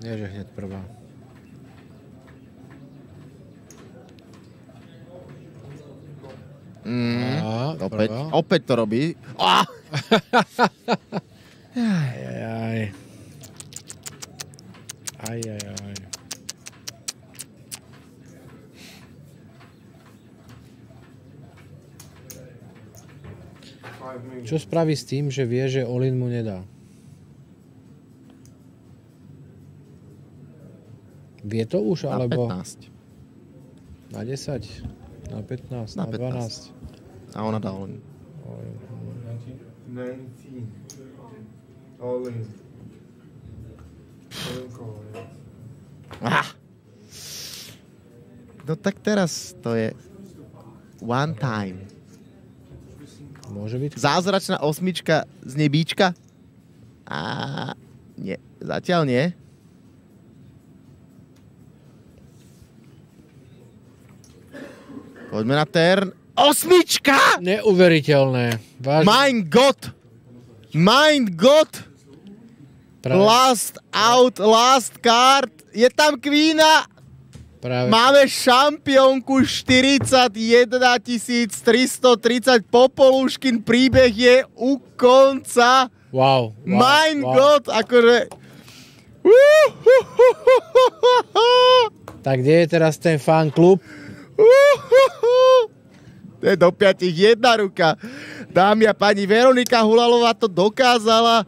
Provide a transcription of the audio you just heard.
Nie, že hneď prvá. Mm, Á, opäť, prvá. opäť to robí. Á! Aj, aj, aj. Aj, aj, aj. Čo spraví s tým, že vie, že Olin mu nedá? Vie to už, Na alebo 15. na 10? Na 15? Na Na, 12? A ona dá len. 19. All in. All in call, yeah. Ah! No tak teraz to je one time. Môže byť? Zázračná osmička z nebíčka? A nie, zatiaľ nie. Poďme na turn. Osmička! Neuveriteľné. Vážne. Mein Gott! Mein Gott! Práve, Last out, last card. Je tam kvína. práve, Máme šampiónku 41 330 Popoluškin. Príbeh je u konca. wow, wow, mein wow. God, akože... Tak kde je teraz ten fan klub? Do piatich jedna ruka. Dámy a pani Veronika Hulalová to dokázala.